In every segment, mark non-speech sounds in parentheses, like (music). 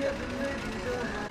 Give the niggas a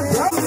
Let's go.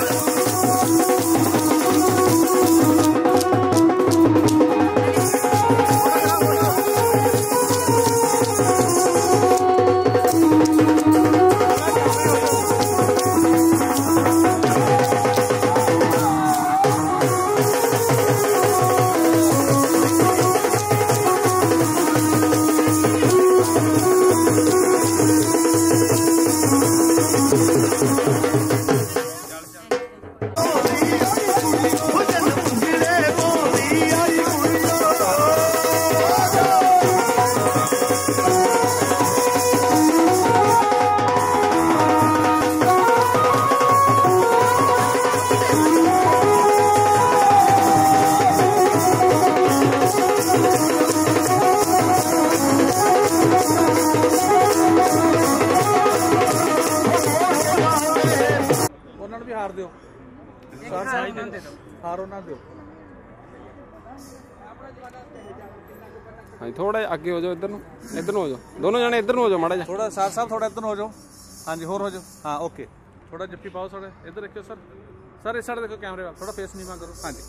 हाँ जी होर हो जाओ हाँ ओके थोड़ा जप्पी पाओ थोड़ा इधर रखियो सर सर इस साइड देखो कैमरे वाल थोड़ा फेस नीमा करो हाँ जी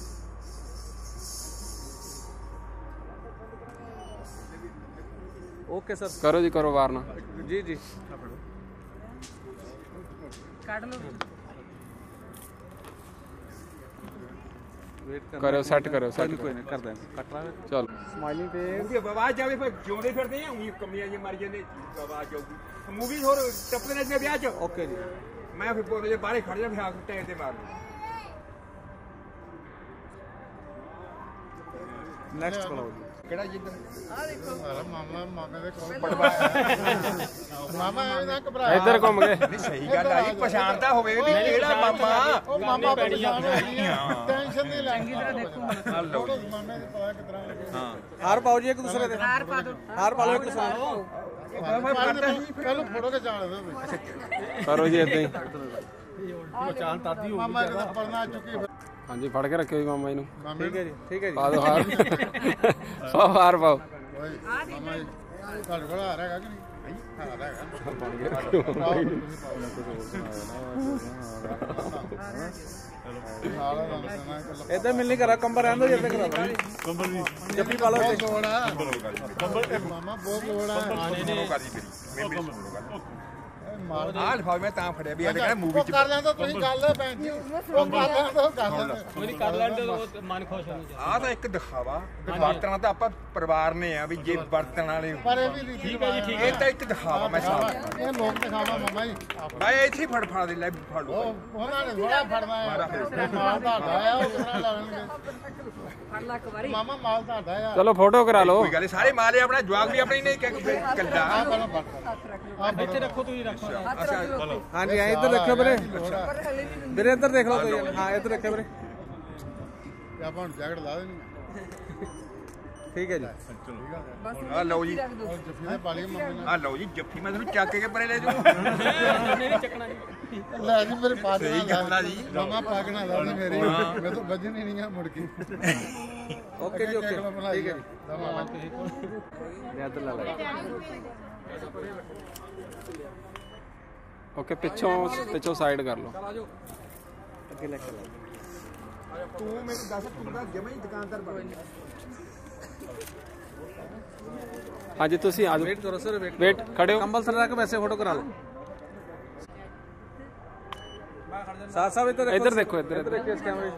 ओके सर करो जी करो वारना जी जी करो सेट करो सेट कोई नहीं कर दें कट रहा है चल स्माइलिंग पे आवाज़ आवे पर जोड़े फिरते हैं उंगली कमियाँ ये मर जाने आवाज़ आऊगी ਮੂਵੀ ਹੋਰ ਟੱਪਦੇ ਨੇ ਵਿਆਹ 'ਚ। ਓਕੇ ਜੀ। ਮੈਂ ਫਿਰ ਬੋਲੇ ਜੇ ਬਾਹਰੇ ਖੜ ਜਾ ਫਿਰ ਆਖ ਟਾਇਰ ਤੇ ਮਾਰ ਲੂ ਨੈਕਸਟ ਕਰਾਓ ਜੀ। ਕਿਹੜਾ ਜਿੱਦ ਮਾਰਾ ਮਾਮਾ ਮਾਮੇ ਦੇ ਕੋਲ ਮਾਮਾ ਐਵੇਂ ਨਾ ਘਬਰਾ। ਇੱਧਰ ਘੁੰਮ ਗਏ ਨਹੀਂ ਸਹੀ ਗੱਲ ਆ ਜੀ ਪਛਾਣ ਤਾਂ ਹੋਵੇ ਵੀ ਕਿਹੜਾ ਮਾਮਾ। ਉਹ ਮਾਮਾ ਪਛਾਣ ਟੈਨਸ਼ਨ ਨਹੀਂ ਚੰਗੀ ਤਰ੍ਹਾਂ ਦੇਖੋ ਆ ਲਓ ਜੀ। ਮਾਮੇ ਦੀ ਪਤਾ ਕਿਤਰਾ। ਹਾਂ। ਹਾਰ ਪਾਓ ਜੀ ਇੱਕ ਦੂਸਰੇ ਦੇ। ਹਾਰ ਪਾ ਦਿਓ। ਹਾਰ ਪਾ ਲਓ ਇੱਕ ਦੂਸਰੇ ਫੋਟੋ ਜਾਣ ਦੋ ਕਰੋ ਜੀ ਇਦਾਂ ਹੀ। ਮਾਮਾ ਕਿਤੇ ਪਰਨਾ ਚੁੱਕੀ ਹਾਂਜੀ ਫੜ ਕੇ ਰੱਖਿਓ ਜੀ ਮਾਮਾ ਜੀ ਨੂੰ। ਠੀਕ ਹੈ ਜੀ ਠੀਕ ਹੈ ਜੀ। ਪਾ ਦਿਓ ਹਾਰ। ਪਾਓ ਹਾਰ ਪਾਓ। ਮਾਮਾ ਜੀ ਤੁਹਾਡੇ ਕੋਲ ਆ ਰਿਹਾ ਹੈਗਾ ਕਿ ਨਹੀਂ? ਆ ਰਿਹਾ ਇਦਾਂ ਮਿਲ ਕਰਾ ਕੰਬਰ ਰਹਿੰਦਾ ਜਿੱਦਾਂ ਕਰਾ ਕੰਬਰ ਦੀ ਜੱਫੀ ਪਾ ਲਓ ਬਹੁਤ ਲੋੜ ਕੰਬਰ ਮਾਮਾ ਬਹੁਤ ਲੋੜ ਆ। ਨਹੀਂ। ਨਹੀਂ ਮੇਰੀ ਮੇਰੀ ਲੋੜ ਮਾਰ ਆਹ ਲਿਫਾਫੇ ਮੈਂ ਤਾਂ ਫੜਿਆ ਵੀ ਇਹ ਕਹਿੰਦਾ ਮੂਵੀ ਚ ਕਰ ਲੈਂਦਾ ਤੁਸੀਂ ਗੱਲ ਭੈਣ ਜੀ। ਉਹ ਕਰ ਲੈਂਦਾ ਉਹ ਕਰ ਲੈਂਦਾ ਆਹ ਤਾਂ ਇੱਕ ਦਿਖਾਵਾ। ਵਰਤਣਾ ਤਾਂ ਆਪਾਂ ਪਰਿਵਾਰ ਨੇ ਆ ਵੀ ਜੇ ਵਰਤਣ ਵਾਲੇ ਪਰ ਇਹ ਵੀ ਠੀਕ ਹੈ ਜੀ ਇਹ ਤਾਂ ਇੱਕ ਦਿਖਾਵਾ ਮੈਂ ਸਾਹ ਇਹ ਲੋਕ ਦਿਖਾਵਾ ਮਾਮਾ ਜੀ। ਬਾਈ ਇੱਥੇ ਹੀ ਫੜ ਫੜ ਦੇ ਲੈ ਫੜ ਉਹ ਉਹਨਾਂ ਨੇ ਥੋੜਾ ਫੜਨਾ ਹੈ। ਮਾਲ ਤੁਹਾਡਾ ਆ ਉਹ ਕਿਹੜਾ ਲੈਣਗੇ? ਮਾਮਾ ਮਾਲ ਤੁਹਾਡਾ ਆ। ਚਲੋ ਫੋਟੋ ਕਰਾ ਲਓ। ਕੋਈ ਗੱਲ ਸਾਰੇ ਮਾਲੇ ਆਪਣਾ ਜਵਾਕ ਵੀ ਆਪਣੀ ਨਹੀਂ ਕਿ ਕੱਲਾ ਆ ਇੱਥੇ ਰੱਖੋ ਅੱਛਾ ਹਾਂਜੀ ਐ ਇੱਧਰ ਦੇਖਿਓ ਵੀਰੇ। ਵੀਰੇ। ਇੱਧਰ ਦੇਖ ਲਓ ਤੁਸੀਂ। ਹਾਂ ਇੱਧਰ ਦੇਖਿਓ ਵੀਰੇ। ਆਪਾਂ ਹੁਣ ਜੈਕਟ ਲਾ ਦੇਣੀ ਠੀਕ ਹੈ ਜੀ। ਆ ਲਓ ਜੀ। ਆ ਲਓ ਜੀ ਜੱਫੀ ਮੈਂ ਤੁਹਾਨੂੰ ਚੱਕ ਕੇ ਪਰੇ ਲੈ ਜਾਊਂ। ਲੈ ਜੀ ਮੇਰੇ ਪਾਸ ਸਹੀ ਗੱਲ ਆ ਜੀ। ਮਾਮਾ ਨਾ ਲਾ ਦੇ ਮੇਰੀ। ਮੈਂ ਤਾਂ ਵੱਜਣੀ ਨਹੀਂ ਆ ਮੁੜ ਕੇ। ਓਕੇ ਜੀ ਓਕੇ। ਠੀਕ ਹੈ ਜੀ। ਮਾਮਾ ਮੈਂ ਇੱਧਰ ਲਾ ਲਾ। ਓਕੇ ओके पिछो पिछो साइड कर लो। अगे लग चला तू मैं दस तू दा जमे दुकानदार बन हाँ जी तुसी आ जाओ। वेट करो सर वेट वेट खड़े हो। कंबल सर रख वैसे फ़ोटो करा लो। साथ साहब इधर देखो। इधर देखो इधर देखो इस कैमरे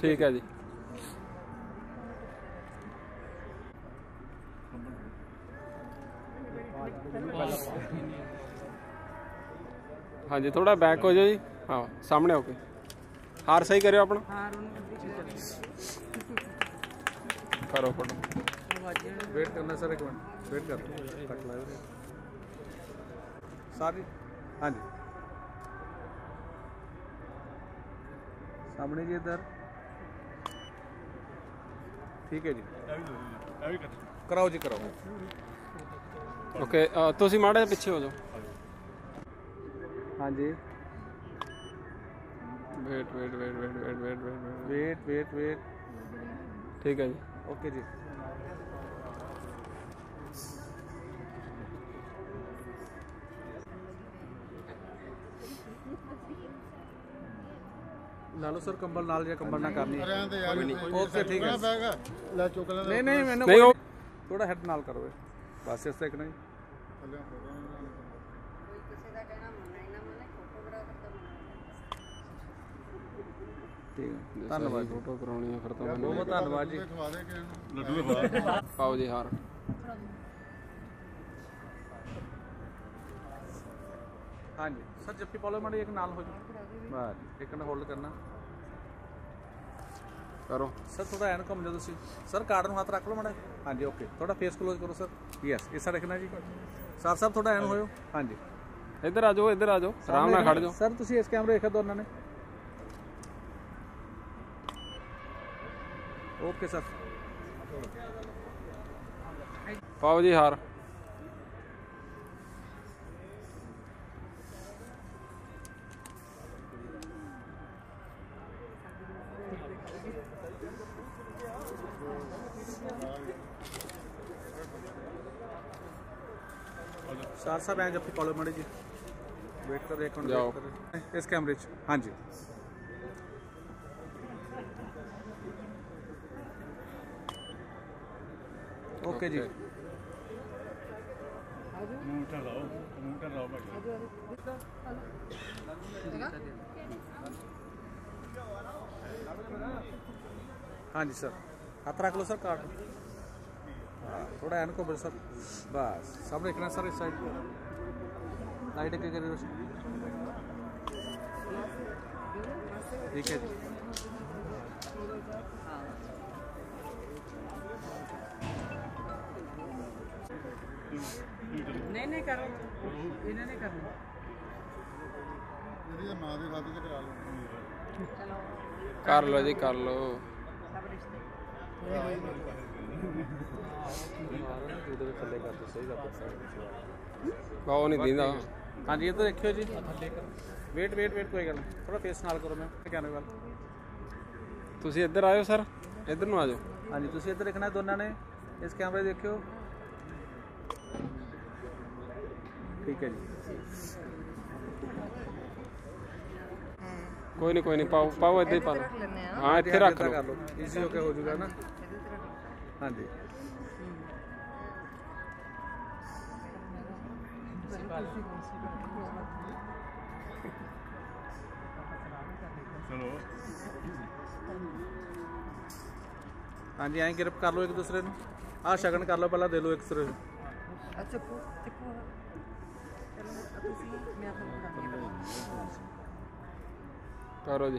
ठीक है जी। हाँ जी थोड़ा बैक हो जाओ जी। हाँ सामने होके हार सही करो अपना। करो फ़ोटो। वेट करना सर एक मिनट। वेट कर। सारी। हाँ जी। सामने जी इधर। ठीक है जी। कराओ जी कराओ। ਓਕੇ ਤੁਸੀਂ ਮਾੜਾ ਜਿਹਾ ਪਿੱਛੇ ਹੋ ਜਾਓ। ਹਾਂਜੀ। Wait wait wait wait wait wait wait wait wait wait ਠੀਕ ਹੈ ਜੀ। ਓਕੇ ਜੀ। ਲਾ ਲਓ ਸਰ ਕੰਬਲ ਨਾਲ ਜਾਂ ਕੰਬਲ ਨਾ ਕਰਨੀ ਓਕੇ ਠੀਕ ਹੈ। ਲੈ ਚੁੱਕ ਲੈ ਨਹੀਂ ਨਹੀਂ ਮੈਨੂੰ ਨਹੀਂ ਥੋੜਾ ਹੈਡ ਨਾਲ ਕਰੋ। ਬਸ ਇਸ ਤੱਕ ਨਹੀਂ ਠੀਕ ਹੈ ਧੰਨਵਾਦ ਫੋਟੋ ਕਰਾਉਣੀ ਆ ਫਿਰ ਤਾਂ ਮੈਨੂੰ। ਬਹੁਤ ਧੰਨਵਾਦ ਜੀ। ਖਵਾ ਦੇ ਕਿ ਪਾਓ ਜੀ ਹਾਰ। ਹਾਂਜੀ। ਸਰ ਜੱਫੀ ਪਾਲੋ ਮਾੜੀ ਇੱਕ ਨਾਲ ਹੋ ਜਾਓ। ਬਸ ਇੱਕ ਨਾਲ ਹੋਲਡ ਕਰਨਾ। ਕਰੋ। ਸਰ ਥੋੜਾ ਐਨ ਘੁੰਮ ਜਾਓ ਤੁਸੀਂ। ਸਰ ਕਾਰਡ ਨੂੰ ਹੱਥ ਰੱਖ ਲਓ ਮਾੜਾ ਹਾਂਜੀ ਓਕੇ ਥੋੜਾ ਫੇਸ ਕਲੋਜ਼ ਕਰੋ ਸਰ। ਯੈਸ ਇਸ ਸਾਈਡ ਰੱਖਣਾ ਜੀ? ਸਰ ਸਾਹਿਬ ਥੋੜਾ ਐਨ ਹੋਇਓ। ਹਾਂਜੀ। ਇੱਧਰ ਆ ਜਾਓ ਇੱਧਰ ਆ ਜਾਓ। ਆਰਾਮ ਨਾਲ ਖੜ ਜਾਓ। ਸਰ ਤੁਸੀਂ ਇਸ ਕੈਮਰੇ ਦੇਖਿਆ ਦੋਨਾਂ ਨੇ? Okay sir. ਪਾਓ ਜੀ ਹਾਰ। साहब आए जब जबकि कॉलर मारे जी वेट कर रहे हैं जाओ। कर इसके अमरीज हाँ जी। ओके okay, जी। हाँ जी सर हाँ हाथ रख लो सर कार्ड हाँ, थोड़ा एन को सर बस सब देखना सर इस साइड को लाइट के करिए ठीक है जी नहीं नहीं कर इन्होंने कर कर लो जी कर लो ਤੇ ਕਰਾ ਲਓ ਚਲੋ ਕਰ ਲਓ ਜੀ ਕਰ ਲਓ ਸਭ ਰਿਸ਼ਤੇ ਬਾਉ ਨਹੀਂ ਦਿੰਦਾ ਹਾਂਜੀ ਇੱਧਰ ਦੇਖਿਓ ਜੀ ਵੇਟ ਵੇਟ ਵੇਟ ਕੋਈ ਗੱਲ ਨਹੀਂ ਥੋੜਾ ਫੇਸ ਨਾਲ ਕਰੋ ਮੈਂ ਕੈਮਰੇ ਵੱਲ ਤੁਸੀਂ ਇੱਧਰ ਆਇਓ ਸਰ ਇੱਧਰ ਨੂੰ ਆ ਜਾਓ ਹਾਂਜੀ ਤੁਸੀਂ ਇੱਧਰ ਦੇਖਣਾ ਦੋਨਾਂ ਨੇ ਇਸ ਕੈਮਰੇ ਦੇਖਿਓ ਠੀਕ ਹੈ ਜੀ ਕੋਈ ਨਹੀਂ ਕੋਈ ਨਹੀਂ ਪਾਓ ਪਾਓ ਇੱਧਰ ਹੀ ਪਾ ਰੱਖ ਲਓ ਲੈਂਦੇ ਆ ਹਾਂ ਇੱਥੇ ਰੱਖ ਇੱਦਾਂ ਲਓ ਕਰ ਲਓ ਈਜ਼ੀ ਹੋ ਕੇ ਹੋ ਜਾਊਗਾ ਨਾ ਤੇ ਰੱਖ ਹਾਂਜੀ ਹਾਂਜੀ ਐਂ ਗ੍ਰਿਪ ਕਰ ਲਓ ਇੱਕ ਦੂਸਰੇ ਨੂੰ। ਆਹ ਸ਼ਗਨ ਕਰ ਲਓ ਪਹਿਲਾਂ ਦੇ ਲਓ ਇੱਕ ਦੂਸਰੇ ਨੂੰ। ਅੱਛਾ ਕੋ ਤਿੱਕੋ ਚਲੋ ਤੁਸੀਂ ਮੈਂ ਤੁਹਾਨੂੰ ਕਰਾਂਗੀ ਕਰੋ ਜੀ।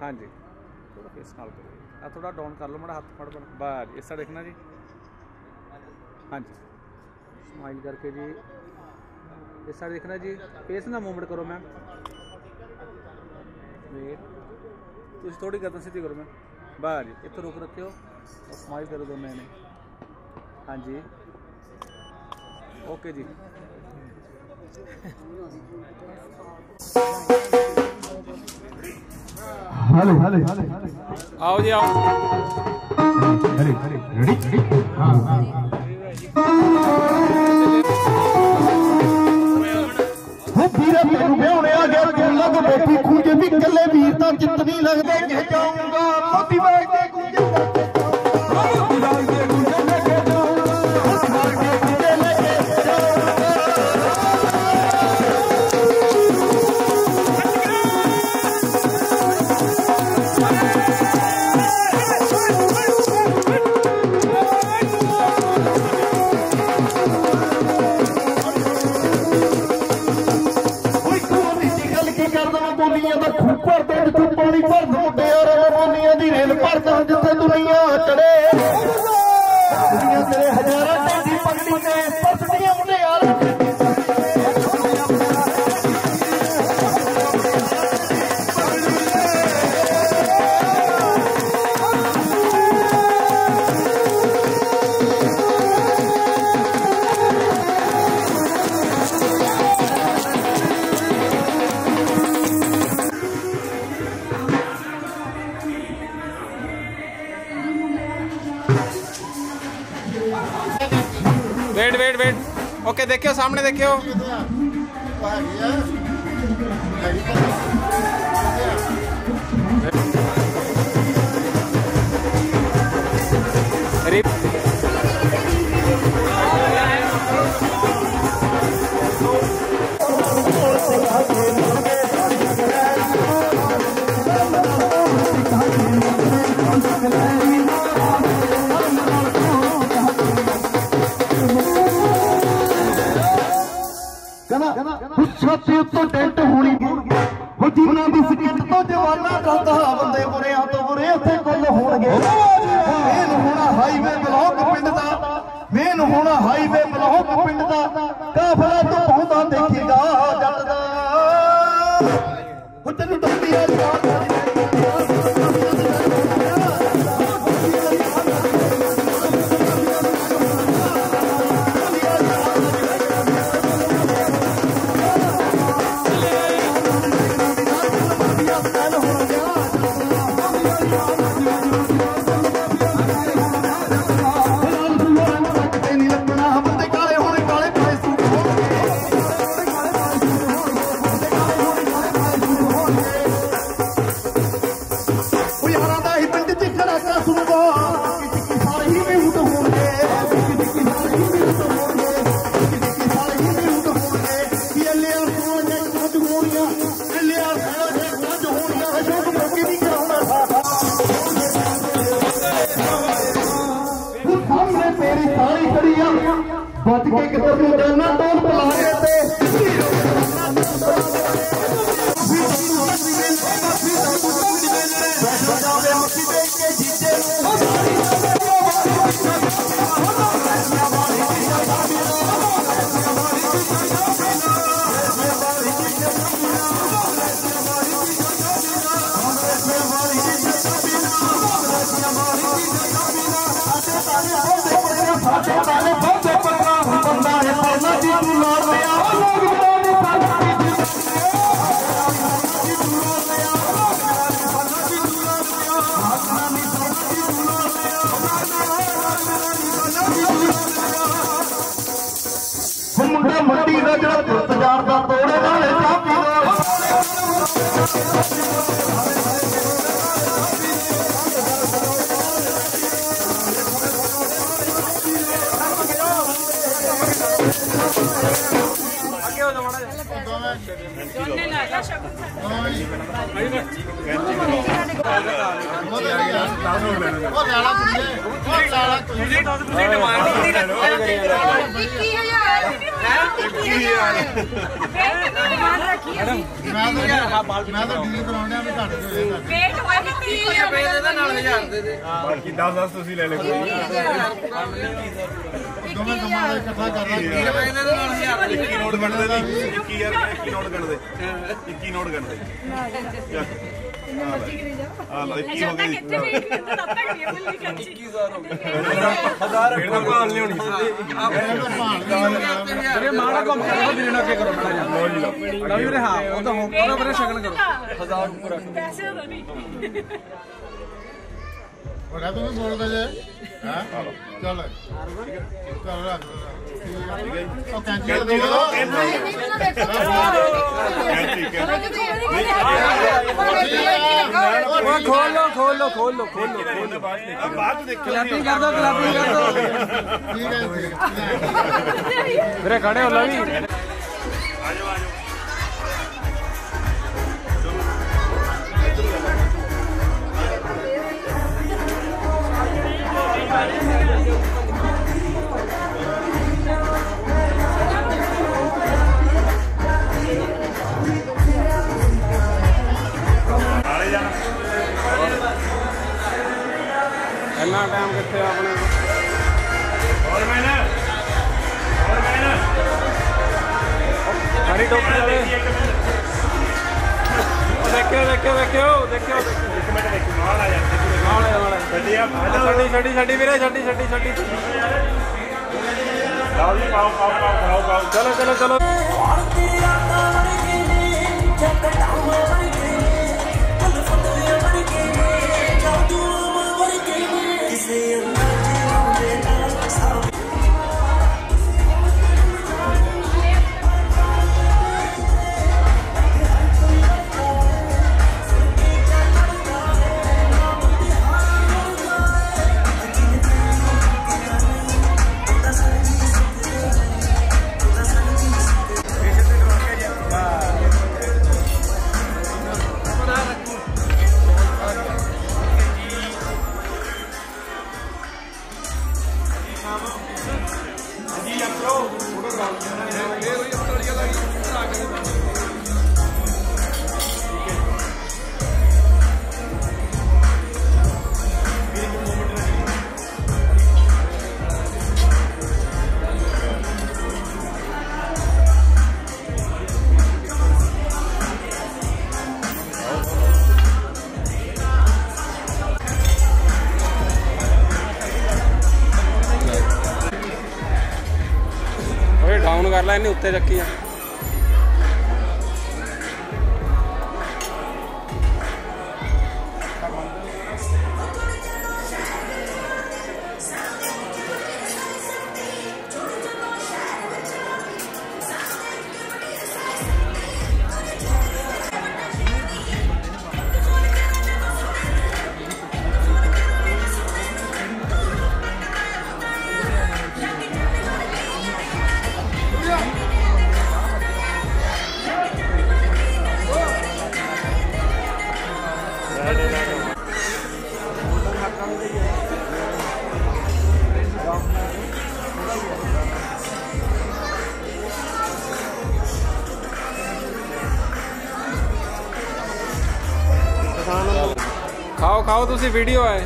हाँ जी। थोड़ा फेस नाल करो। थोड़ा डाउन कर लो मेरा हाथ फट पड़ा बस इस तरह देखना जी। हाँ जी। स्माइल करके जी। इस तरह देखना जी। फेस ना मूवमेंट करो मैम वेट तुम थोड़ी गर्दन सीधी करो मैम बस जी। इतने रुक रखे हो और स्माइल करो दो मैंने। हाँ जी। ओके जी। ਹਲੇ ਹਲੇ। ਆਓ ਜੀ ਆਓ। ਹਲੇ ਹਲੇ। ਰੈਡੀ ਹਾਂ ਹੋ ਵੀਰੇ ਮੈਨੂੰ ਵਿਆਹਣਿਆ ਗਿਆ ਤੂੰ ਲੱਗ ਬੈਠੀ ਖੂਜੇ ਵੀ ਕੱਲੇ ਵੀਰ ਤਾਂ ਚਿੱਤ ਨਹੀਂ ਲੱਗਦੇ ਕਿ ਜਾਊਂਗਾ ਮੋਤੀ ਵਾਗ 갈게요. ਛਾਤੀ ਉੱਤੋਂ ਟੈਂਟ ਹੋਣੀ ਹੋ ਜੀਵਨਾਂ ਦੀ ਸਕਿੱਟ ਤੋਂ ਜਵਾਨਾ ਡਰਦਾ ਬੰਦੇ ਬੁਰਿਆਂ ਤੋਂ ਬੁਰੇ ਉੱਥੇ ਕੁੱਲ ਹੋਣਗੇ। ਮੇਨ ਹੋਣਾ ਹਾਈਵੇ ਬਲੌਕ ਪਿੰਡ ਦਾ, ਮੇਨ ਹੋਣਾ ਹਾਈਵੇ ਬਲੌਕ ਪਿੰਡ ਦਾ। ਕਾਫਲਾ ਤੋਂ ਕਹਿੰਦੀ ਉਹ ਕਹਿੰਦੀ ਕਹਿੰਦੀ ਓਏ ਖੋਲ ਲੋ ਖੋਲ ਲੋ ਖੋਲ ਲੋ ਖੋਲ ਲੋ ਖੋਲ ਲੋ ਆ ਬਾਅਦ ਦੇਖਿਆ ਕਲੈਪਿੰਗ ਕਰ ਦੋ ਕਲੈਪਿੰਗ ਕਰ ਦੋ। ਠੀਕ ਹੈ ਵੀਰੇ ਖੜੇ ਹੋ ਲਵੀ ਆਜੋ ਆਜੋ Thank you. ਕਿੰਨਾ ਟਾਈਮ ਕਿੱਥੇ ਆਪਣੇ ਹੋਰ ਮੈਨਾਂ ਹੋਰ ਮੈਨਾਂ ਹਰੀ ਟੋਪੀ ਵਾਲੇ ਦੇਖਿਓ ਦੇਖਿਓ ਦੇਖਿਓ ਦੇਖਿਓ ਇੱਕ ਮਿੰਟ ਦੇਖੋ ਨਾਲ ਆ ਜਾ ਨਾਲ ਆ ਨਾਲ ਛੱਡੀ ਆ ਛੱਡੀ ਛੱਡੀ ਛੱਡੀ ਵੀਰੇ ਛੱਡੀ ਛੱਡੀ ਛੱਡੀ ਲਾਓ ਜੀ ਪਾਓ ਪਾਓ ਪਾਓ ਪਾਓ ਚਲੋ ਚਲੋ ਚਲੋ feel सी वीडियो है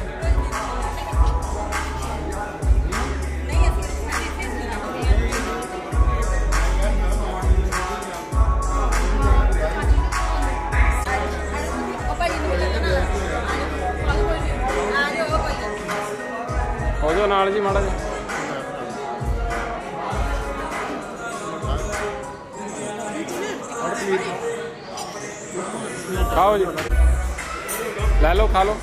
जी ਜਾਓ ਨਾਲ खाओ जी। ले लो खा लो।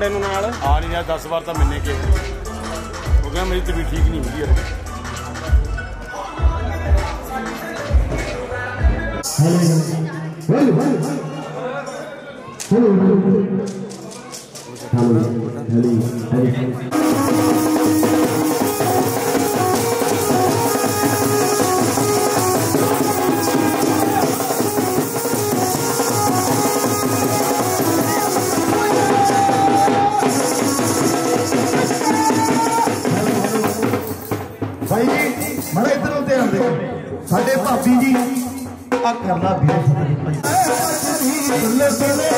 ਮੁੰਡੇ ਨੂੰ ਨਾਲ? ਆ ਨਹੀਂ ਯਾਰ 10 ਵਾਰ ਤਾਂ ਮਿਲਨੇ ਕੇ ਉਹ ਕਹਿੰਦਾ ਮੇਰੀ ਤਬੀਅਤ ਠੀਕ ਨਹੀਂ ਹੁੰਦੀ ਯਾਰ। ਭਾਈ Let's.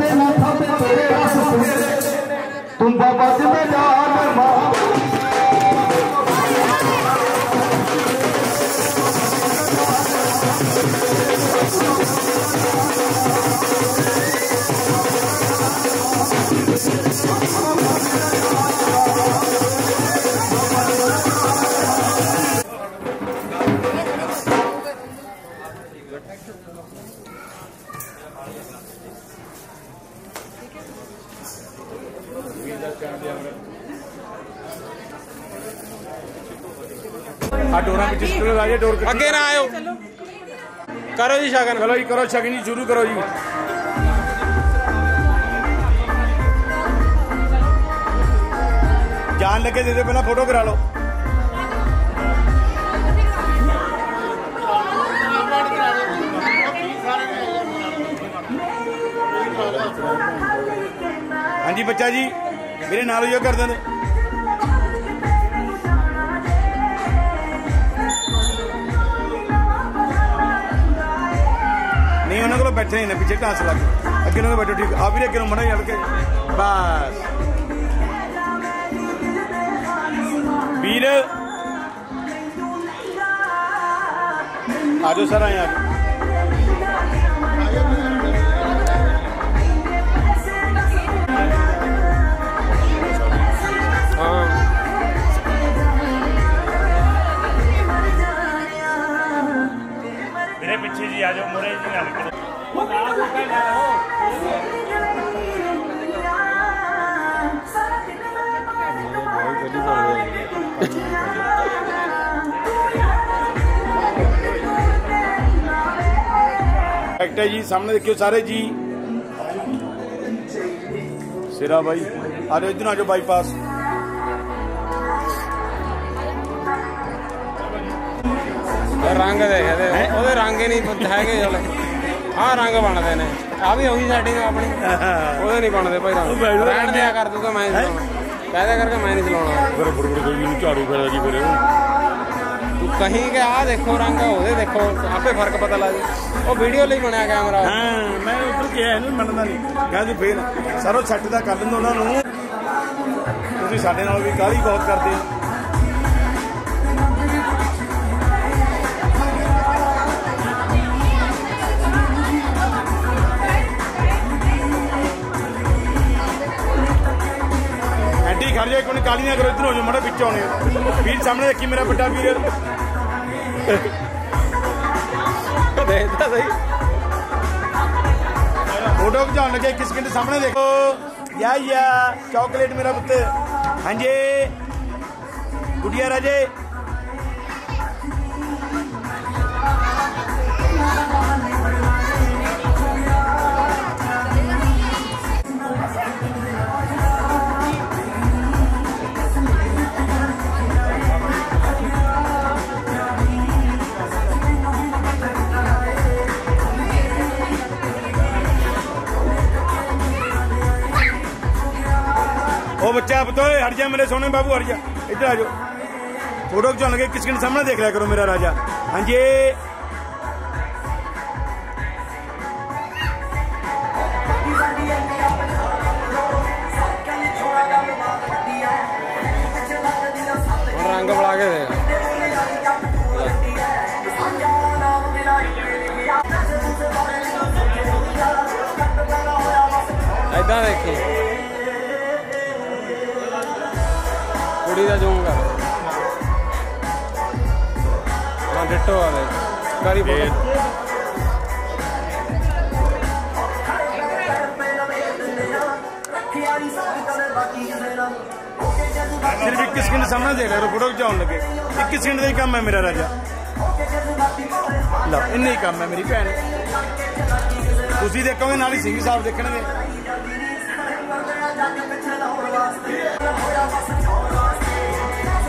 तेरे माथा पे तेरे तुम बाबा जिम्मेदार ਡੋਰਾਂ ਵਿੱਚ ਸਟੂਲ ਆ ਜੇ ਡੋਰ ਕੱਟੀ। ਅੱਗੇ ਨਾ ਆਇਓ। ਕਰੋ ਜੀ ਸ਼ਗਨ। ਚਲੋ ਜੀ ਕਰੋ ਸ਼ਗਨ ਜੀ ਸ਼ੁਰੂ ਕਰੋ ਜੀ। ਜਾਣ ਲੱਗੇ ਦੇ ਦੇ ਪਹਿਲਾਂ ਫੋਟੋ ਕਰਾ ਲਓ। ਹਾਂਜੀ ਬੱਚਾ ਜੀ ਮੇਰੇ ਨਾਲ ਹੀ ਕਰ ਦਿੰਦੇ ਨਹੀਂ ਉਹਨਾਂ ਕੋਲ ਬੈਠੇ ਨੇ। बैठे ही, पीछे कहाँ से लगे अकेले में बैठो, ठीक। आप भी अकेले मना ही हड़के बस। वीर। आज सर आए हाँ मेरे पीछे जी मुरे जी, हल्के। एक्टर जी सामने देखियो सारे जी। सिरा भाई अरे इतना जो बाईपास रंग देखे रंग नहीं है ਆਹ ਰੰਗ ਬਣਦੇ ਨੇ। ਆ ਵੀ ਉਹੀ ਸੈਟਿੰਗ ਆਪਣੀ। ਉਹਦੇ ਨਹੀਂ ਬਣਦੇ ਭਾਈ ਰੰਗ। ਰਹਿਣ ਦਿਆ ਕਰ ਦੂਗਾ ਮੈਂ ਦਿਆ ਕਰਕੇ ਮੈਂ ਨਹੀਂ ਚਲਾਉਣਾ। ਫਿਰ ਫੁੜ ਫੁੜ ਕੋਈ ਨੂੰ ਝਾੜੂ ਫੇਰਾ ਜੀ ਫਿਰ ਤੂੰ ਕਹੀਂ ਕਿ ਆਹ ਦੇਖੋ ਰੰਗ ਉਹਦੇ ਦੇਖੋ। ਆਪੇ ਫ਼ਰਕ ਪਤਾ ਲੱਗ ਜੂ। ਉਹ ਵੀਡੀਓ ਲਈ ਬਣਿਆ ਕੈਮਰਾ ਹਾਂ ਮੈਂ ਉੱਧਰ ਗਿਆ ਇਹਨੂੰ ਮੰਨਦਾ ਨਹੀਂ। ਕਹਿੰਦੇ ਫੇਰ। ਸਰੋ ਸੱਟ ਦਾ ਕਰ ਦਿੰਦਾ ਉਹਨਾਂ ਨੂੰ। ਤੁਸੀਂ ਸਾਡੇ ਨਾਲ ਵੀ ਕਾਹਲੀ ਬਹੁਤ ਕਰਦੇ। ਆ ਐਂਟੀ ਖੜ ਜਾ ਇੱਕ ਮਿੰਟ ਕਾਲੀ ਨਾ ਕਰੋ ਇਧਰ ਹੋ ਜਾ ਮੜਾ ਵਿੱਚ ਆਉਣੇ ਆ। ਵੀਰ ਸਾਹਮਣੇ ਦੇਖੀ ਮੇਰਾ ਵੱਡਾ ਵੀਰ ਦੇਖਦਾ ਸਹੀ ਫੋਟੋ ਖਿਚਾਉਣ ਲੱਗੇ ਇੱਕ ਸਕਿੰਟ ਸਾਹਮਣੇ ਦੇਖੋ ਯਾ ਯਾ ਚਾਕਲੇਟ ਮੇਰਾ ਪੁੱਤ ਹਾਂਜੀ ਗੁੱਡੀਆ ਰਾਜੇ ਉਹ ਬੱਚਾ ਪਤੋਏ ਹਟ ਜਾ ਮੇਰੇ ਸੋਹਣੇ ਬਾਬੂ, ਹਟ ਜਾ। ਇੱਧਰ ਆ ਜਾਓ। ਫੋਟੋ ਖਿਚਾਉਣ ਲੱਗੇ ਕਿਸ ਕਿਨ ਸਾਹਮਣੇ ਦੇਖ ਲਿਆ ਕਰੋ ਮੇਰਾ ਰਾਜਾ। ਹਾਂਜੀ ਰੰਗ ਬਣਾ ਕੇ ਦੇਖ ਐਦਾਂ ਦੇਖੀ। खरीदा जाऊँगा हाँ सिर्फ़ इक्कीस घंटे सामना देख रहे रुक जान लगे इक्कीस घंटे का ही काम है मेरा राजा। लो इन्ना ही काम है मेरी भैन तुम देखोगे नाल ही सिंह साहब देखने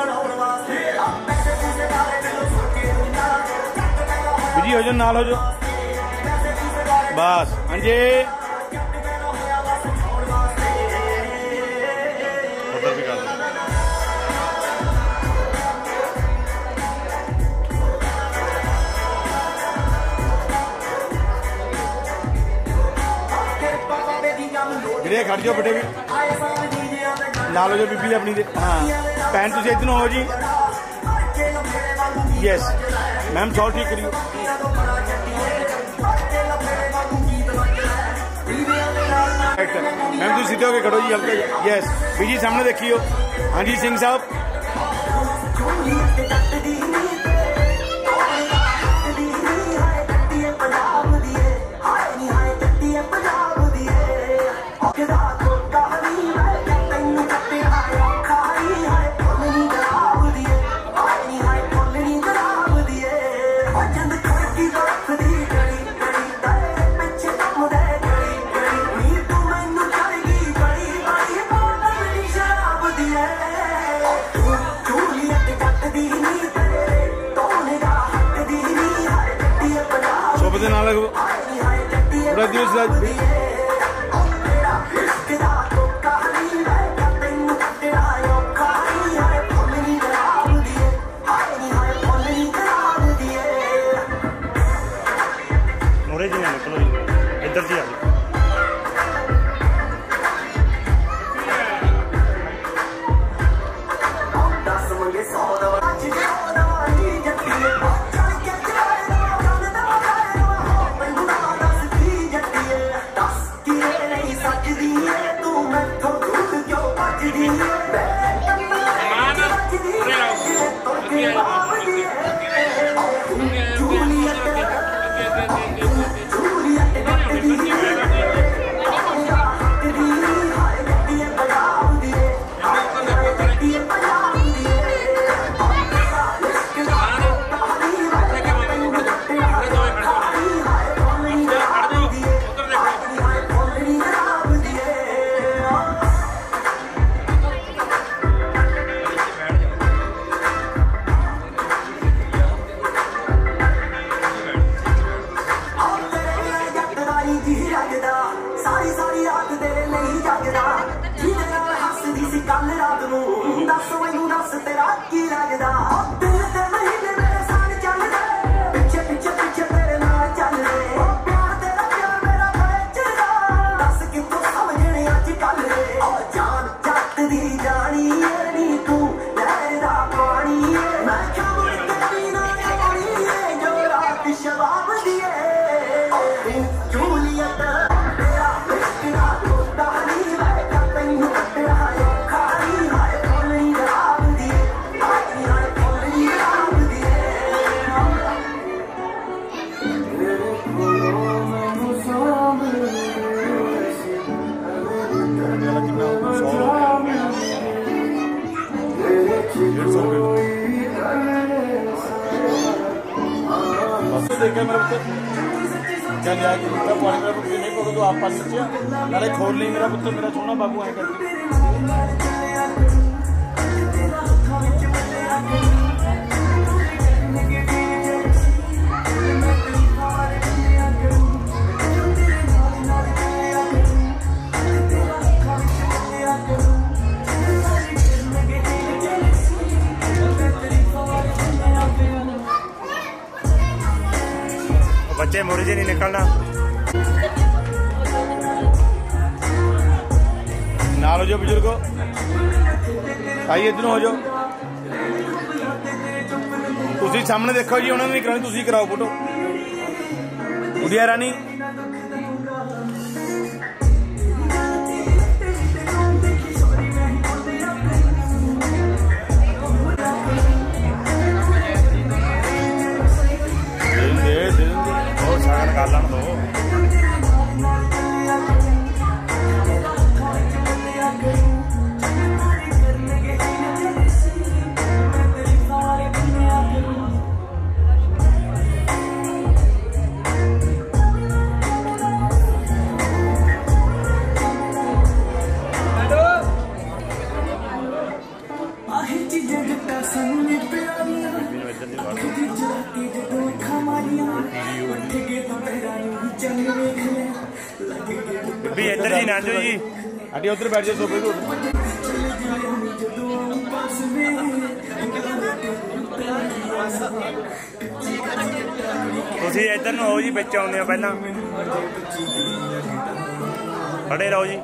ਜੀ ਵੀਰੇ ਬਿਜ਼ੀ ਹੋ ਜਾਓ, ਨਾਲ ਹੋ ਜਾਓ। ਬਸ, ਹਾਂਜੀ। ਉਧਰ ਵੀ ਕਰ ਵੀਰੇ, ਖੜ ਜਾਓ, ਬੇਟੇ ਵੀ। ਨਾਲ ਹੋ ਜਾਓ ਬੀਬੀ ਆਪਣੀ ਦੇ ਹਾਂ ਭੈਣ ਤੁਸੀਂ ਇੱਧਰ ਨੂੰ ਹੋ ਜੀ ਯੈਸ ਮੈਮ ਸੌ ਠੀਕ ਕਰਿਓ ਮੈਮ ਤੁਸੀਂ ਸਿੱਧੇ ਹੋ ਕੇ ਖੜੋ ਜੀ ਹਲਕਾ ਯੈਸ ਬੀਜੀ ਸਾਹਮਣੇ ਦੇਖਿਓ ਹਾਂਜੀ ਸਿੰਘ ਸਾਹਿਬ ਸਾਹਮਣੇ ਦੇਖੋ ਜੀ, ਉਹਨਾਂ ਨੇ ਨਹੀਂ ਤੁਸੀਂ ਕਰਾਓ ਫੋਟੋ। ਗੁੜੀਆ ਰਾਣੀ। ਦੇ ਦੇ ਬਹੁਤ ਸਾਰਾ ਨਿਕਾਲਣ ਦੋ। ਅਭੀ ਇੱਧਰ ਜੀ ਨਾਂਜੋ ਜੀ। ਅਡੀ ਉਧਰ ਬੈਠ ਜਾ ਸੋਫੇ ਤੋਂ ਤੁਸੀਂ ਇੱਧਰ ਨੂੰ ਆਓ ਜੀ ਵਿੱਚ ਆਉਂਦੇ ਆ ਪਹਿਲਾਂ। ਖੜੇ ਰਹੋ ਜੀ।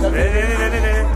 Hey, hey, hey,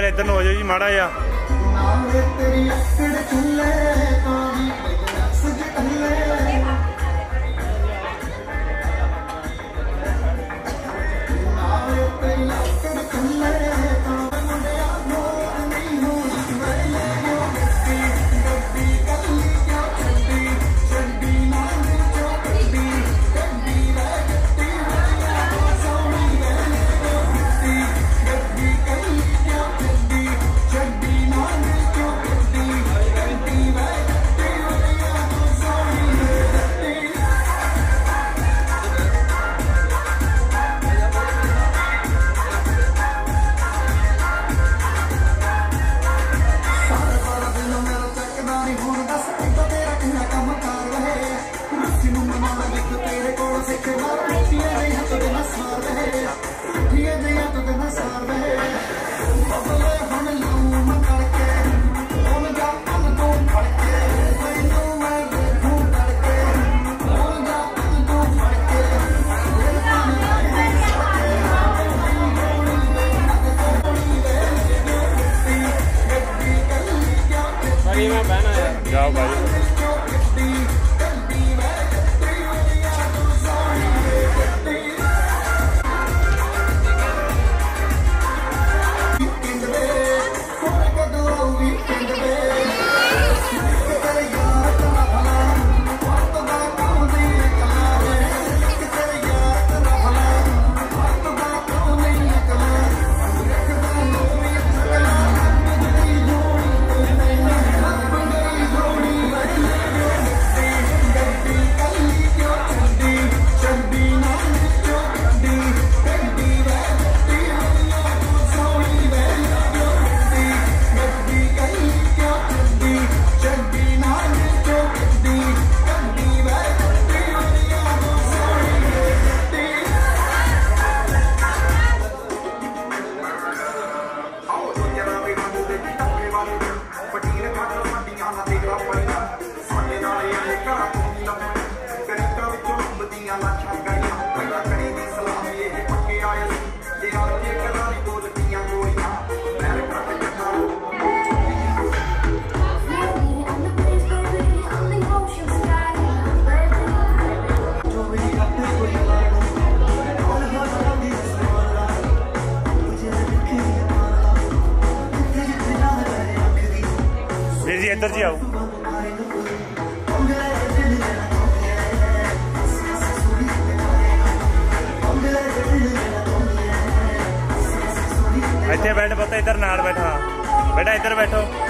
ਫਿਰ ਇੱਧਰ ਨੂੰ ਹੋ ਜਾਓ ਜੀ ਮਾੜਾ ਜਿਹਾ। ਨਾਮ ਤੇਰੀ ਅੱਖੜ ਚੁੱਲੇ जी इधर जी आओ। इतने बैठ पता इधर नाड़ बैठा। बेटा इधर बैठो।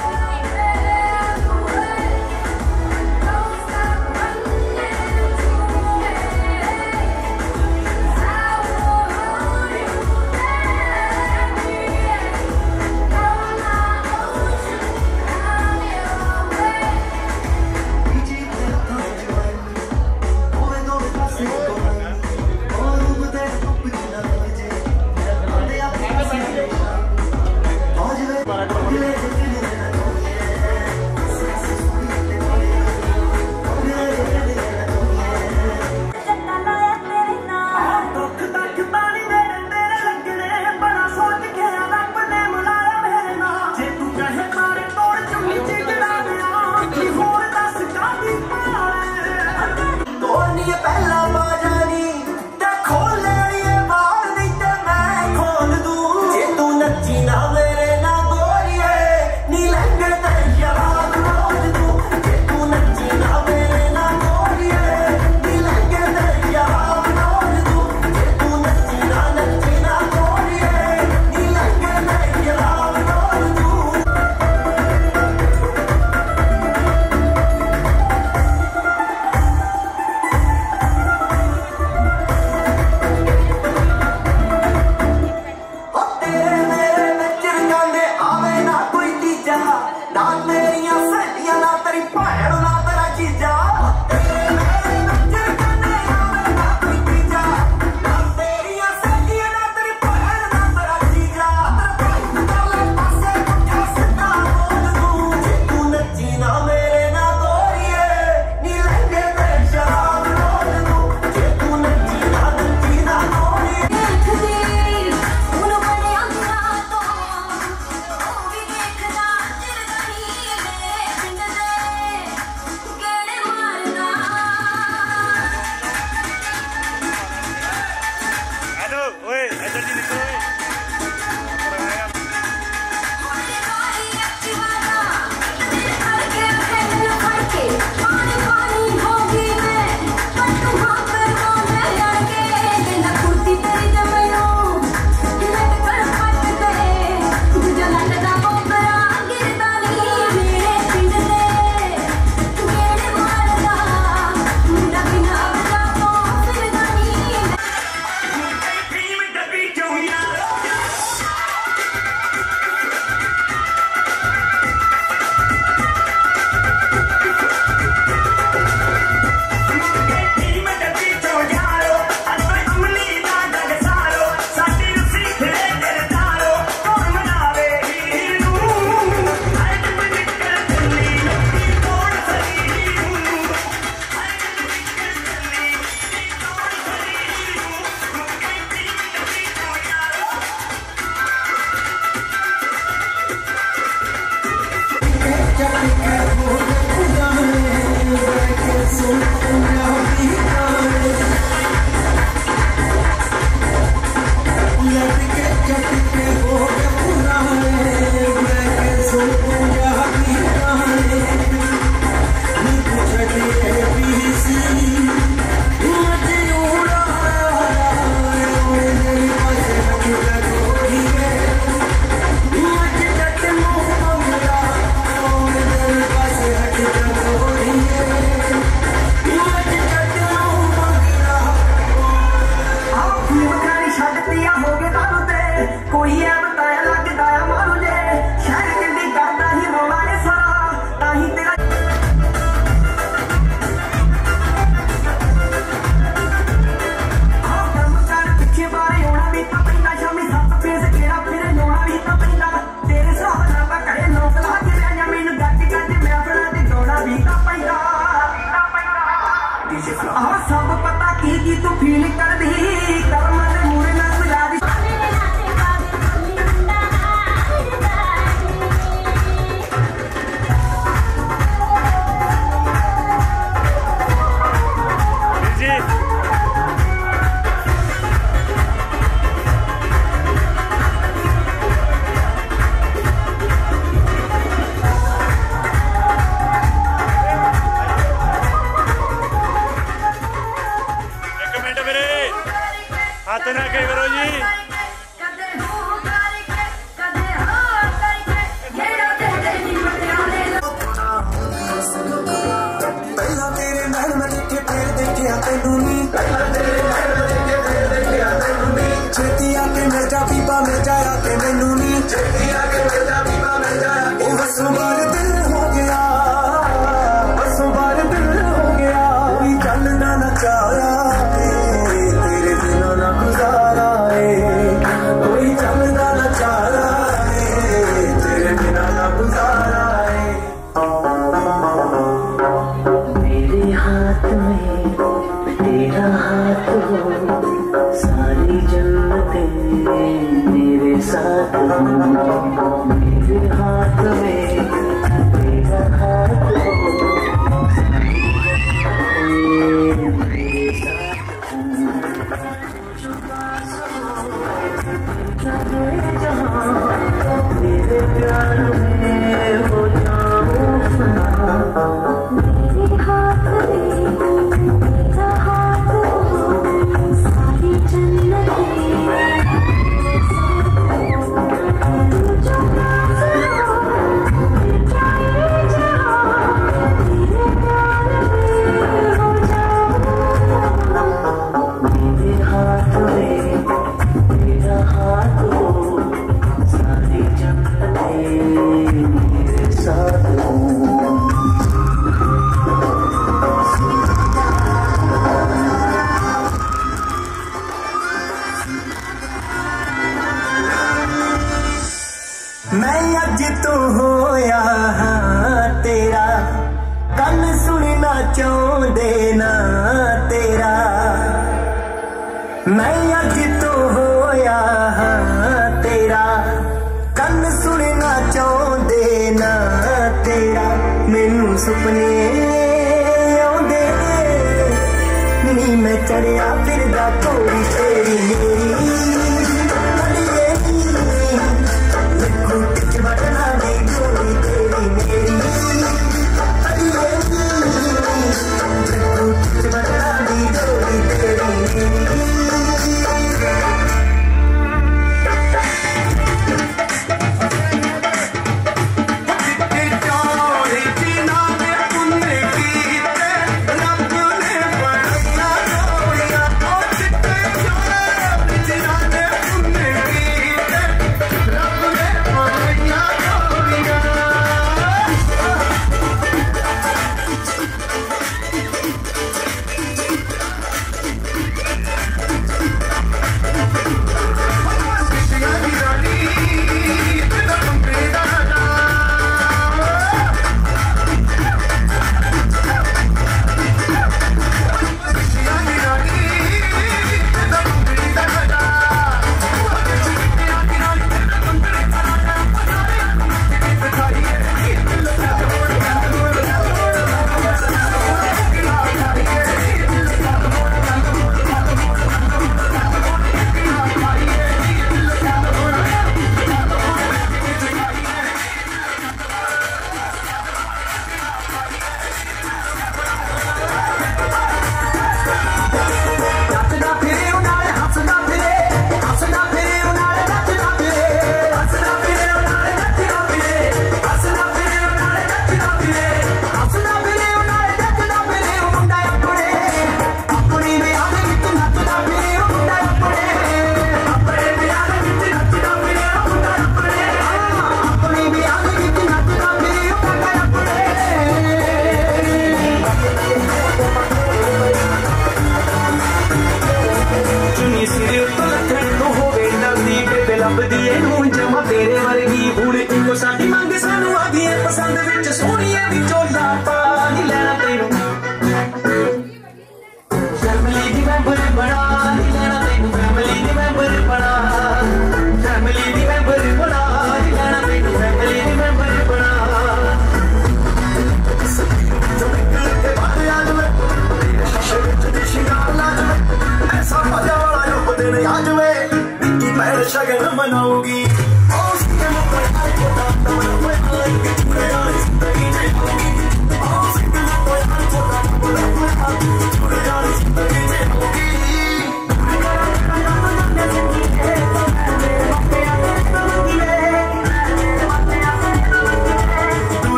inside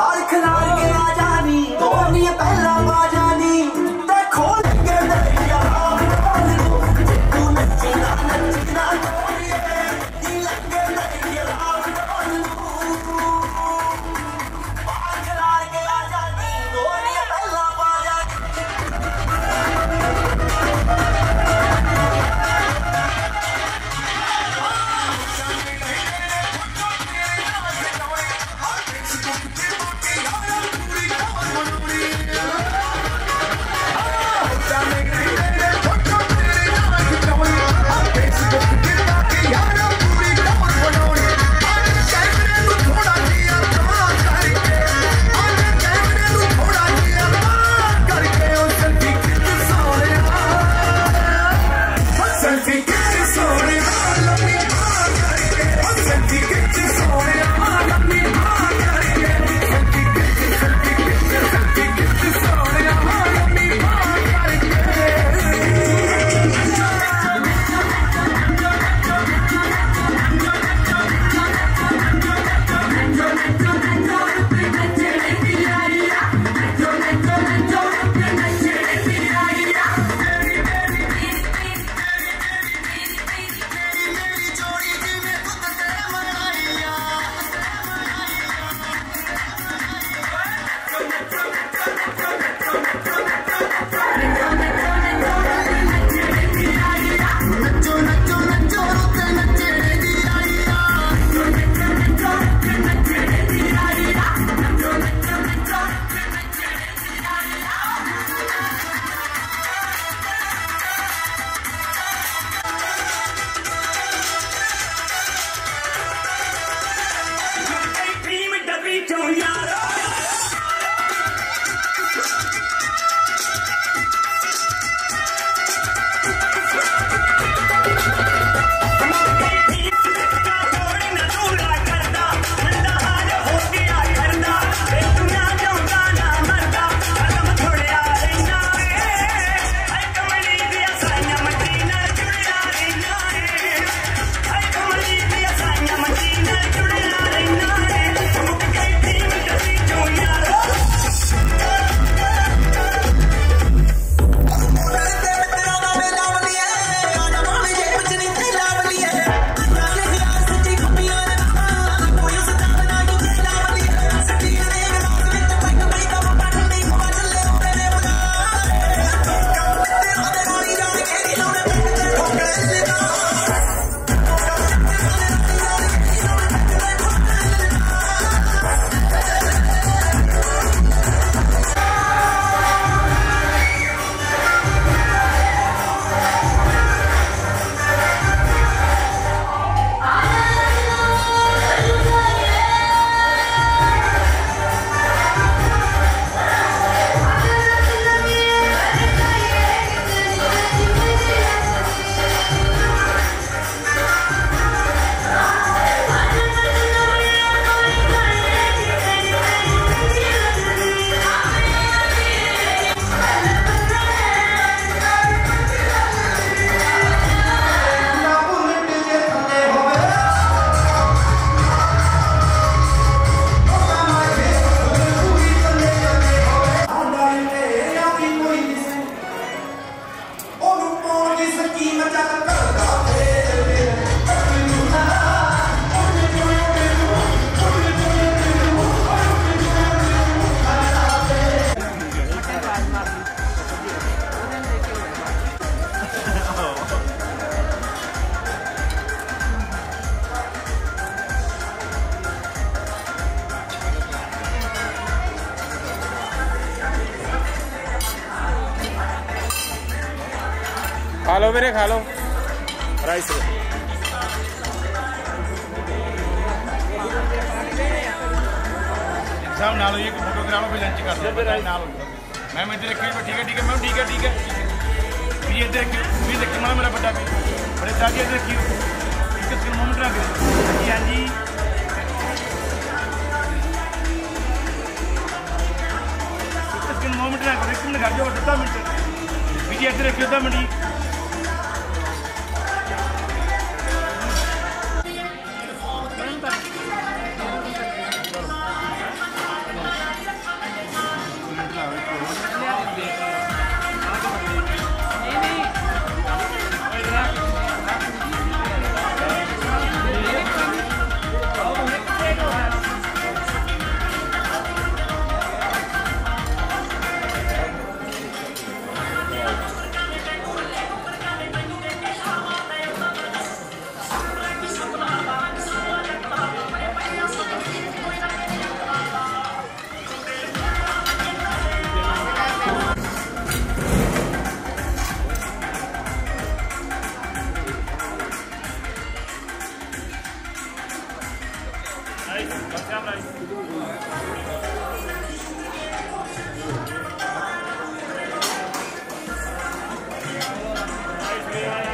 God can. Yeah.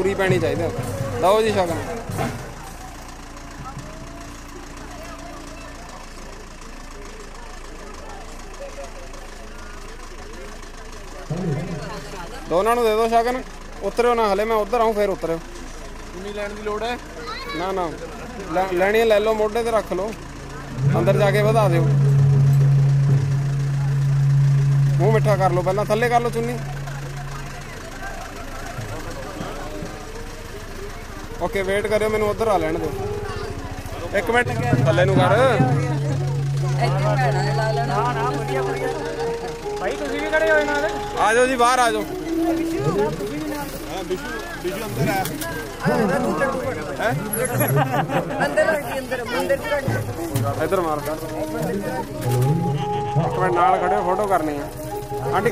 ਪੂਰੀ ਪੈਣੀ ਚਾਹੀਦੀ ਲਓ ਜੀ ਸ਼ਗਨ। ਦੋਨਾਂ ਨੂੰ ਦੇ ਦਿਓ ਸ਼ਗਨ। ਉਤਰਿਓ ਨਾ ਹਲੇ ਮੈਂ ਉਧਰ ਆਉਂ ਫਿਰ ਉਤਰਿਓ। ਕਿੰਨੀ ਲੈਣ ਦੀ ਲੋੜ ਹੈ? ਨਾ ਨਾ। ਲੈਣੀ ਲੈ ਲਓ ਮੋਢੇ ਤੇ ਰੱਖ ਲਓ। ਅੰਦਰ ਜਾ ਕੇ ਵਧਾ ਦਿਓ। ਮੂੰਹ ਮਿੱਠਾ ਕਰ ਲਓ ਪਹਿਲਾਂ ਥੱਲੇ ਕਰ ਲਓ ਚੁੰਨੀ। ਓਕੇ ਵੇਟ ਕਰਿਓ ਮੈਨੂੰ ਉਧਰ ਆ ਲੈਣ ਦਿਓ। ਇੱਕ ਮਿੰਟ ਥੱਲੇ ਨੂੰ ਕਰ। ਭਾਈ ਤੁਸੀਂ ਵੀ ਖੜੇ ਹੋਏ ਨਾਲ ਆ ਜਾਓ ਜੀ ਬਾਹਰ ਆ ਜਾਓ। ਇੱਧਰ ਮਾਰ। ਕਰ ਇੱਕ ਮਿੰਟ ਨਾਲ ਖੜੇ ਫੋਟੋ ਕਰਨੀ ਆ। Aunty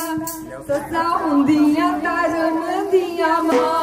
Fernandinha, um dia, Rondinha, Tarandinha, mãe.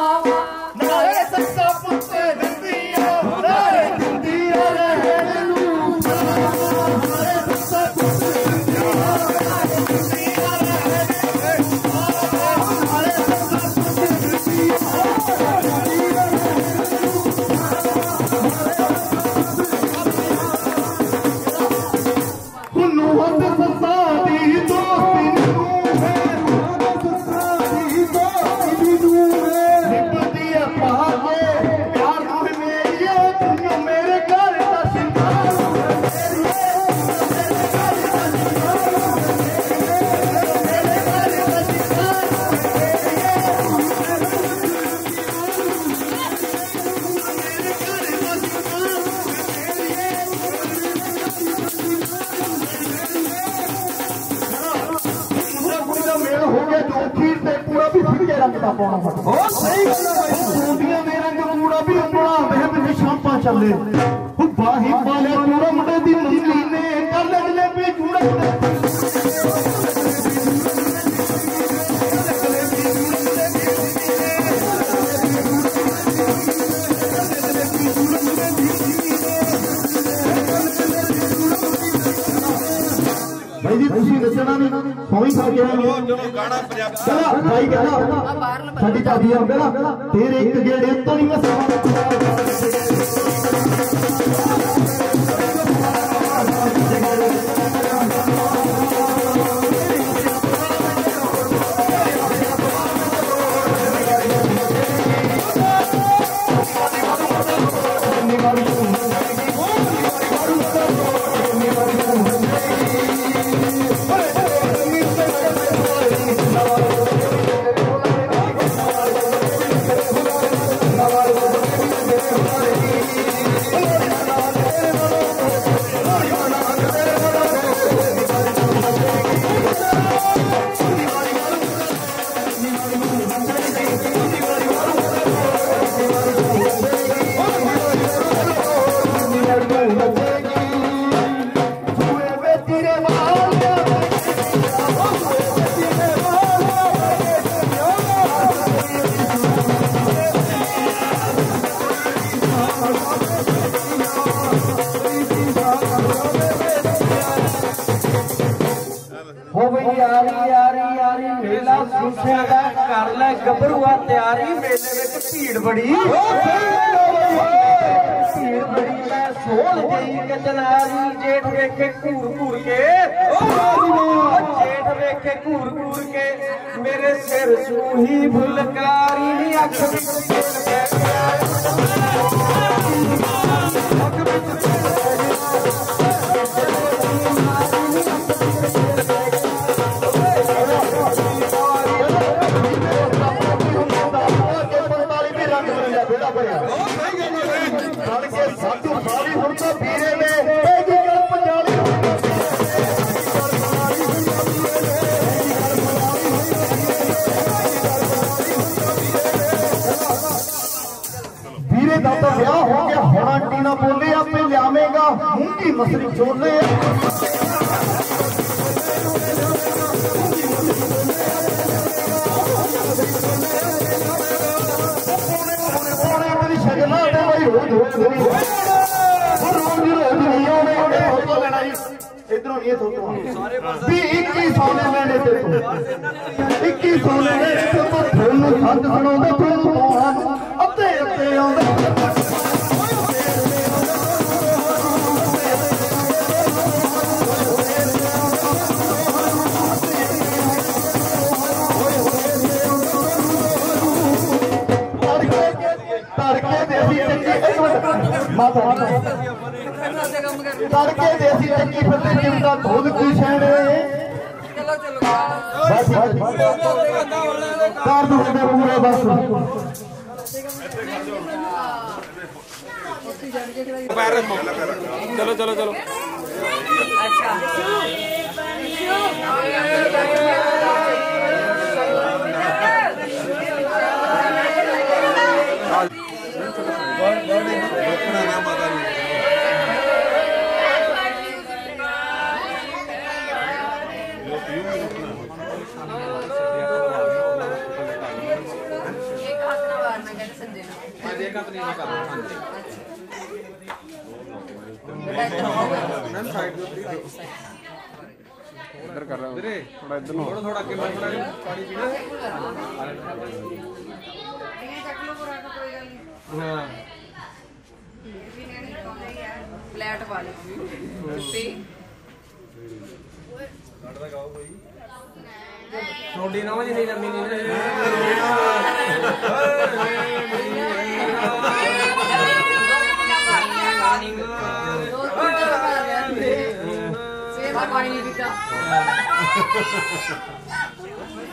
चलो भाई कहना साड़ी चाबी है तेरे एक गेड़े तो नहीं मैं ਘੂਰ ਘੂਰ ਜੇਠ ਵੇਖੇ ਘੂਰ ਘੂਰ ਕੇ। ਮੇਰੇ ਸਿਰ ਸੂਹੀ ਫੁਲਕਾਰੀ ਨੀ ਅੱਖ ਵਿੱਚ ਤੇਲ ਪੈ ਸਾਧੂ ना बोले आप लियावेगा मूँगी मसरी छोले इक्कीस सोने लेने तो तुम तो तो तुम मत देसी टक्की फटे चिमटा दूध की छेड़े बस कर दो पूरा बस चलो चलो चलो अच्छा बनाना माता ने मैम साइड इधर कर रहा हूँ थोड़ा इधर थोड़ा थोड़ा आगे बढ़ थोड़ा पानी पीना हाँ। ਪੀਣਾ ਹਾਂ ਫਲੈਟ ਵਾਲੇ ਜੁੱਤੀ। ਛੋਡੀ ਨਾ ਜੀ ਨਹੀਂ ਲੰਮੀ ਨਹੀਂ ਸਵੇਰ ਦਾ ਪਾਣੀ ਨਹੀਂ ਪੀਤਾ।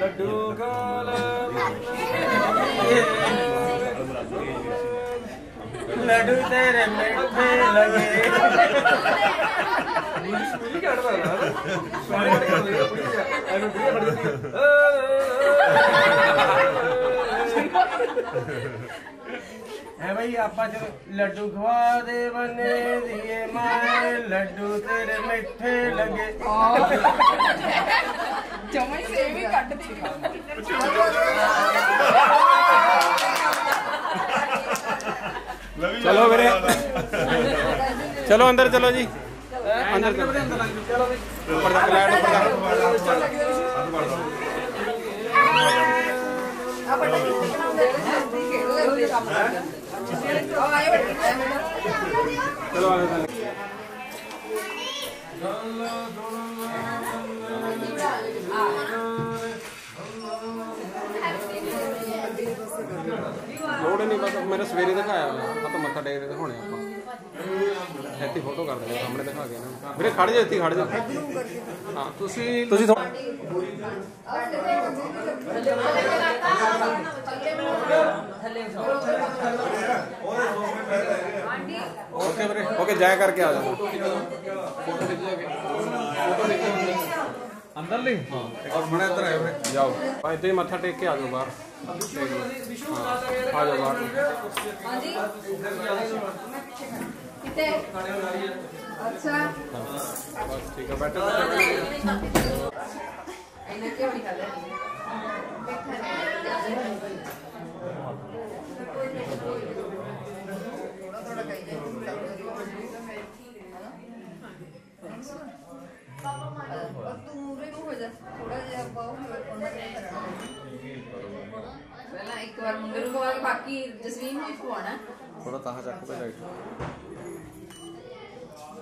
लड्डू गोल लड्डू तेरे मिठे लगे (laughs) है भाई आप लड्डू खवा दे बने दिए मारे लड्डू तेरे मिठे लगे। चलो मेरे चलो अंदर चलो जी। अंदर चलो। ऊपर ऊपर तक आप ਲੋੜ ਹੀ ਨਹੀਂ ਬਸ ਮੇਰੇ ਸਵੇਰੇ ਦਿਖਾਇਆ ਹੋਇਆ ਆ ਤਾਂ ਮੱਥਾ ਟੇਕ ਦੇ ਦਿਖਾਉਣੇ ਆਪਾਂ ਇੱਥੇ ਫੋਟੋ ਕਰ ਦਿੰਦੇ ਸਾਹਮਣੇ ਦਿਖਾ ਕੇ ਇਹਨਾਂ ਨੂੰ ਵੀਰੇ ਖੜ ਜਾ ਇੱਥੇ ਹੀ ਖੜ ਜਾ ਹਾਂ ਤੁਸੀਂ ਤੁਸੀਂ ਥੋ- ਓਕੇ ਵੀਰੇ ਓਕੇ ਜਾਇਆ ਕਰਕੇ ਆ ਜਾਓ ਫੋਟੋ ਖਿੱਚ ਜਾਗੇ ਫੋਟੋ ਖਿੱਚ ਜਾਗੇ ਅੰਦਰ ਲਈ ਹਾਂ ਔਰ ਮੜਾ ਇੱਧਰ ਆਇਓ ਵੀਰੇ ਜਾਓ ਆ ਇੱਥੇ ਹੀ ਮੱਥਾ ਟੇਕ ਕੇ ਆ अच्छा। ठीक है बैठो आईना क्यों निकाले? थोड़ा थोड़ा कहीं पापा तू मुरे को हो जा थोड़ा जा पहला एक बार मुंडे को बाकी जसवीन को इसको आना थोड़ा कहाँ जाके लाइट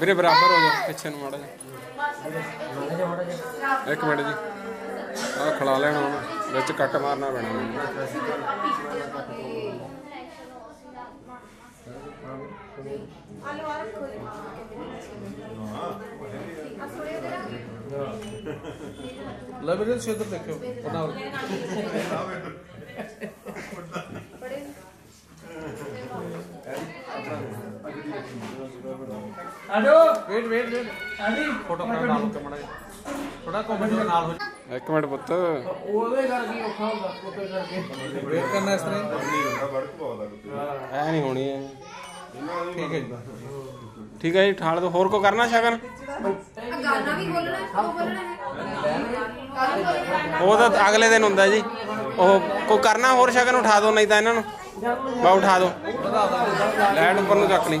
ਵੀਰੇ ਬਰਾਬਰ ਹੋ ਜਾ ਪਿੱਛੇ ਨੂੰ ਮਾੜਾ ਜਿਹਾ। ਇੱਕ ਮਿੰਟ ਜੀ। ਆਹ ਖਲਾ ਲੈਣਾ ਹੁਣ ਵਿੱਚ ਕੱਟ ਮਾਰਨਾ ਪੈਣਾ। ਲੈ ਵੀਰੇ ਤੁਸੀਂ ਇੱਧਰ ਦੇਖਿਓ ਪਤਾ ਹੋਰ ਆਜੋ। Wait wait wait. ਹਾਂਜੀ। ਫੋਟੋ ਕਰਾ ਨਾਲ ਹੋ ਕੇ ਮੜਾ ਥੋੜਾ ਕੋਮੈਂਟ ਨਾਲ ਹੋ ਇੱਕ ਮਿੰਟ ਪੁੱਤ। ਉਹਦੇ ਕਰਕੇ ਔਖਾ ਹੁੰਦਾ ਉਹਦੇ ਕਰਕੇ। ਵੇਟ ਕਰਨਾ ਇਸ ਤਰ੍ਹਾਂ ਹੀ। ਐ ਨਹੀਂ ਹੋਣੀ। ਐ ਠੀਕ ਹੈ ਜੀ। ਠੀਕ ਹੈ ਜੀ ਠਾਲ ਦੋ। ਹੋਰ ਕੋ ਕਰਨਾ ਸ਼ਗਨ? ਗਾਣਾ ਵੀ ਬੋਲਣਾ ਹੈ ਉਹ ਬੋਲਣਾ ਹੈ। ਉਹ ਤਾਂ ਅਗਲੇ ਦਿਨ ਹੁੰਦਾ ਜੀ। ਉਹ ਕੋਈ ਕਰਨਾ ਹੋਰ ਸ਼ਗਨ ਉਠਾ ਦਿਓ ਨਹੀਂ ਤਾਂ ਇਹਨਾਂ ਨੂੰ। ਬਾ ਉਠਾ ਦਿਓ ਲੈਟ ਉੱਪਰ ਨੂੰ ਚੱਕ ਲਈ।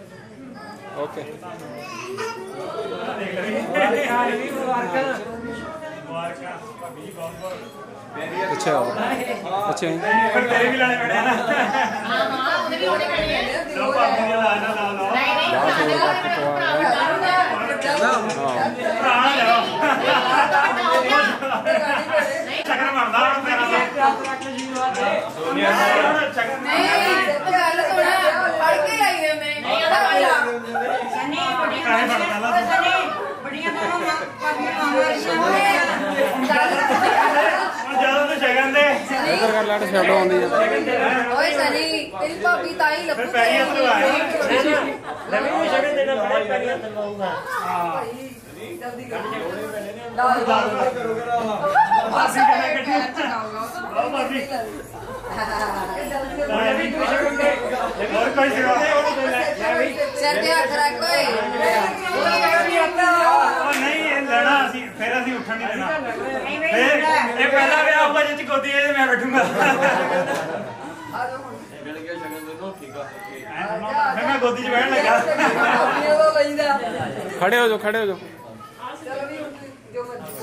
ਓਕੇ ਅੱਛਾ। ਅੱਛਾ। ਪਰ ਤੇਰੇ ਵੀ ਲਾਣੇ ਪੈਣੇ ਆ ਨਾ ਹਾਂ। ਹਾਂ ਉਹਦੇ ਵੀ ਹੋਣੇ ਪੈਣੇ ਆ ਲੋ ਪਾਪਾ ਲਾ ਨਾ ਲਾ ਲਾ ਨਹੀਂ ਨਹੀਂ ਫੋਨ ਕੱਟ ਪਵਾ ਭਰਾ ਲਿਆ ਚੱਕਰ ਮਾਰਦਾ ਤੇਰਾ ਨਹੀਂ ਤੇ ਗੱਲ ਸੁਣਾ। ਫੜ ਕੇ ਆਈ ਨੇ ਮੈਂ ਨਹੀਂ ਆਦਾ ਵਾਲਾ ਕਾਹੇ ਫੜਦਾ ਲਾ ਹੁਣ ਜਦੋਂ ਤੂੰ ਸ਼ਗਨ ਦੇ ਇੱਧਰ ਕਰ ਲੈਟ ਸ਼ੈਡੋ ਆਉਂਦੀ ਆ ਓਏ ਸਨੀ ਤੇਰੀ ਭਾਬੀ ਤਾਂ ਹੀ ਲੱਭੂ ਪੈਰੀ ਹੱਥ ਲਵਾਇਆ ਰਵੀ ਨੂੰ ਸ਼ਗਨ ਦੇਣਾ ਬੜਾ ਪੈਰੀ ਹੱਥ ਲਵਾਉਂਗਾ ਮਾਸੀ ਕਹਿੰਦਾ ਕੱਟੀ ਆਓ ਮਾਸੀ ਲੈ ਵੀ ਤੂੰ ਸ਼ਗਨ ਹੋਰ ਕੋਈ ਸਿਵਾ ਲੈ ਵੀ ਸਿਰ ਤੇ ਹੱਥ ਰੱਖ ਓਏ ਉਹ ਨਹੀਂ ਇਹ ਲੈਣਾ ਅਸੀਂ ਫਿਰ ਅਸੀਂ ਉੱਠਣ ਨਹੀਂ ਦੇਣਾ ਫਿਰ ਇਹ ਪਹਿਲਾ ਵਿਆਹ ਹੋਊਗਾ ਜਿੱਚ ਗੋਦੀ ਇਹ ਮੈਂ ਬੈਠੂੰਗਾ ਮੈਂ ਗੋਦੀ 'ਚ ਬਹਿਣ ਲੱਗਾ ਖੜੇ ਹੋ ਜਾਓ, ਖੜੇ ਹੋ ਜਾਓ। Yo lo